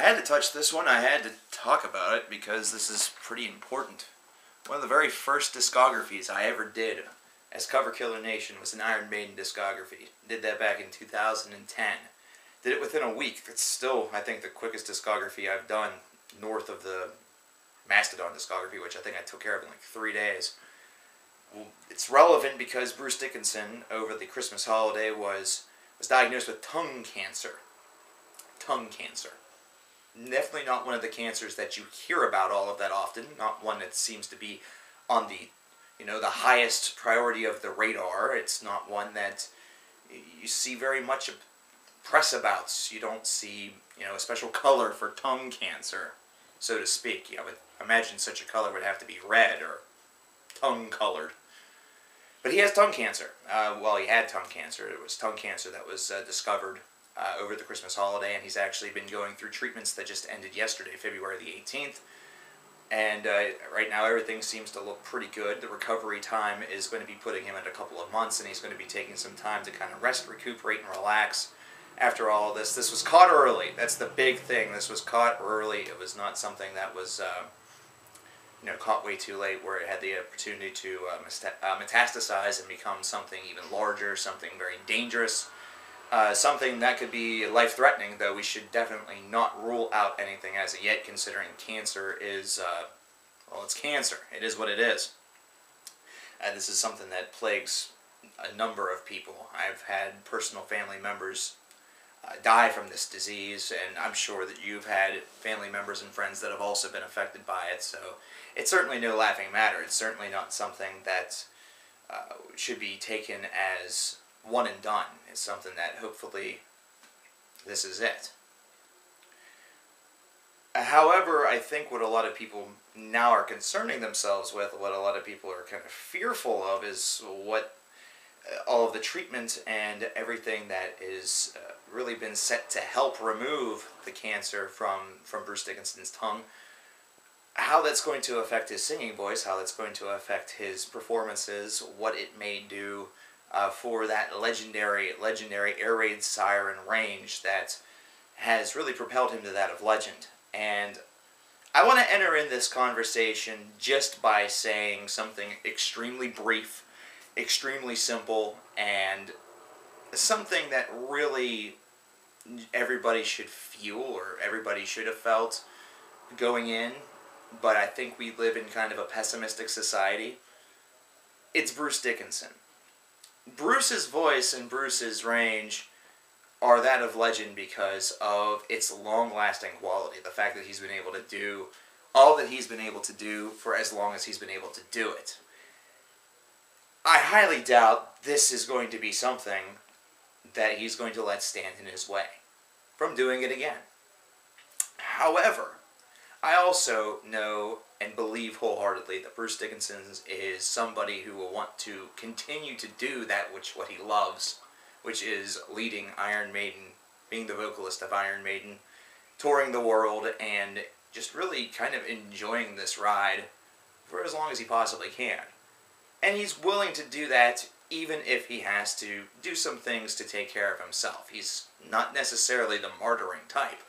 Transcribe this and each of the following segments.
I had to touch this one. I had to talk about it because this is pretty important. One of the very first discographies I ever did as Cover Killer Nation was an Iron Maiden discography. Did that back in 2010. Did it within a week. That's still, I think, the quickest discography I've done north of the Mastodon discography, which I think I took care of in like three days. Well, it's relevant because Bruce Dickinson, over the Christmas holiday, was was diagnosed with tongue cancer. Tongue cancer. Definitely not one of the cancers that you hear about all of that often. Not one that seems to be on the, you know, the highest priority of the radar. It's not one that you see very much press abouts. You don't see, you know, a special color for tongue cancer, so to speak. You know, imagine such a color would have to be red or tongue colored. But he has tongue cancer. Uh, well, he had tongue cancer. It was tongue cancer that was uh, discovered uh, over the Christmas holiday, and he's actually been going through treatments that just ended yesterday, February the 18th. And uh, right now, everything seems to look pretty good. The recovery time is going to be putting him at a couple of months, and he's going to be taking some time to kind of rest, recuperate, and relax after all this. This was caught early. That's the big thing. This was caught early. It was not something that was uh, you know, caught way too late where it had the opportunity to uh, uh, metastasize and become something even larger, something very dangerous, uh, something that could be life-threatening, though we should definitely not rule out anything as of yet, considering cancer is, uh, well, it's cancer. It is what it is. And this is something that plagues a number of people. I've had personal family members uh, die from this disease, and I'm sure that you've had family members and friends that have also been affected by it, so it's certainly no laughing matter. It's certainly not something that uh, should be taken as one and done. It's something that hopefully this is it. However, I think what a lot of people now are concerning themselves with, what a lot of people are kind of fearful of, is what uh, all of the treatment and everything that is uh, really been set to help remove the cancer from, from Bruce Dickinson's tongue how that's going to affect his singing voice, how that's going to affect his performances, what it may do uh, for that legendary, legendary air raid siren range that has really propelled him to that of legend. And I want to enter in this conversation just by saying something extremely brief, extremely simple, and something that really everybody should feel or everybody should have felt going in but I think we live in kind of a pessimistic society. It's Bruce Dickinson. Bruce's voice and Bruce's range are that of legend because of its long lasting quality. The fact that he's been able to do all that he's been able to do for as long as he's been able to do it. I highly doubt this is going to be something that he's going to let stand in his way from doing it again. However, I also know and believe wholeheartedly that Bruce Dickinson is somebody who will want to continue to do that which what he loves, which is leading Iron Maiden, being the vocalist of Iron Maiden, touring the world, and just really kind of enjoying this ride for as long as he possibly can. And he's willing to do that even if he has to do some things to take care of himself. He's not necessarily the martyring type.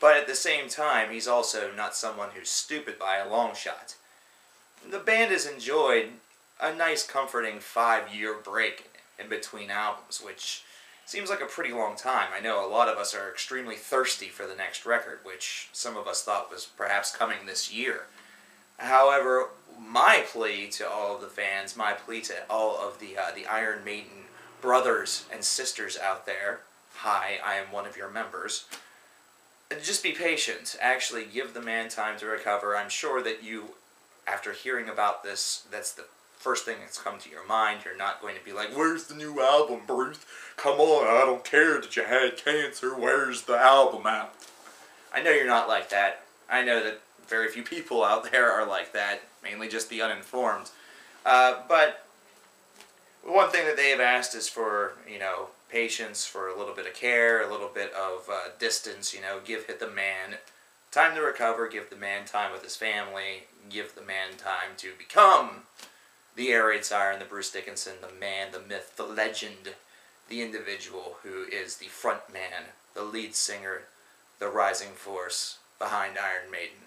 But at the same time, he's also not someone who's stupid by a long shot. The band has enjoyed a nice, comforting five-year break in between albums, which seems like a pretty long time. I know a lot of us are extremely thirsty for the next record, which some of us thought was perhaps coming this year. However, my plea to all of the fans, my plea to all of the uh, the Iron Maiden brothers and sisters out there, hi, I am one of your members just be patient. Actually, give the man time to recover. I'm sure that you, after hearing about this, that's the first thing that's come to your mind. You're not going to be like, Where's the new album, Bruce? Come on, I don't care that you had cancer. Where's the album out? I know you're not like that. I know that very few people out there are like that, mainly just the uninformed. Uh, but one thing that they have asked is for, you know, patience, for a little bit of care, a little bit of uh, distance, you know, give hit the man time to recover, give the man time with his family, give the man time to become the air raid siren, the Bruce Dickinson, the man, the myth, the legend, the individual who is the front man, the lead singer, the rising force behind Iron Maiden.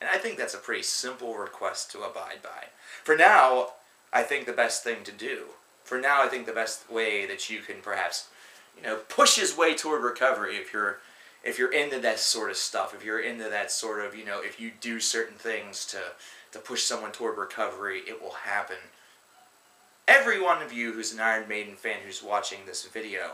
And I think that's a pretty simple request to abide by. For now, I think the best thing to do. For now, I think the best way that you can perhaps, you know, push his way toward recovery if you're if you're into that sort of stuff, if you're into that sort of, you know, if you do certain things to to push someone toward recovery, it will happen. Every one of you who's an Iron Maiden fan who's watching this video,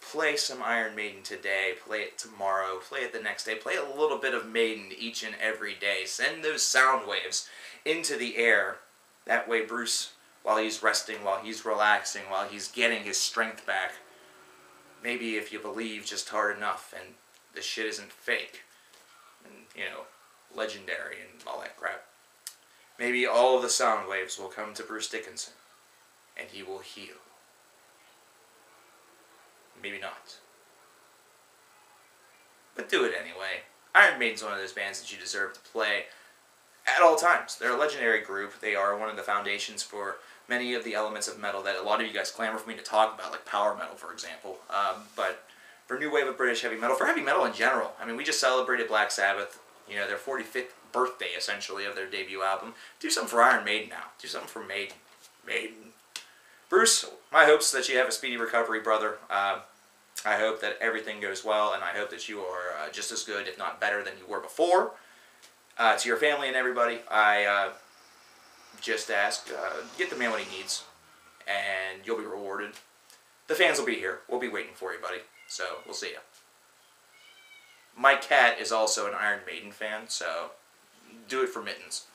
play some Iron Maiden today, play it tomorrow, play it the next day, play a little bit of Maiden each and every day. Send those sound waves into the air. That way, Bruce, while he's resting, while he's relaxing, while he's getting his strength back, maybe if you believe just hard enough and the shit isn't fake and, you know, legendary and all that crap, maybe all of the sound waves will come to Bruce Dickinson and he will heal. Maybe not. But do it anyway. Iron Maiden's one of those bands that you deserve to play at all times. They're a legendary group. They are one of the foundations for many of the elements of metal that a lot of you guys clamor for me to talk about, like power metal, for example. Um, but for new wave of British heavy metal, for heavy metal in general, I mean, we just celebrated Black Sabbath, you know, their 45th birthday, essentially, of their debut album. Do something for Iron Maiden now. Do something for Maiden. Maiden. Bruce, my hopes that you have a speedy recovery, brother. Uh, I hope that everything goes well, and I hope that you are uh, just as good, if not better, than you were before. Uh, to your family and everybody, I uh, just ask, uh, get the man what he needs, and you'll be rewarded. The fans will be here. We'll be waiting for you, buddy. So, we'll see you. My cat is also an Iron Maiden fan, so do it for Mittens.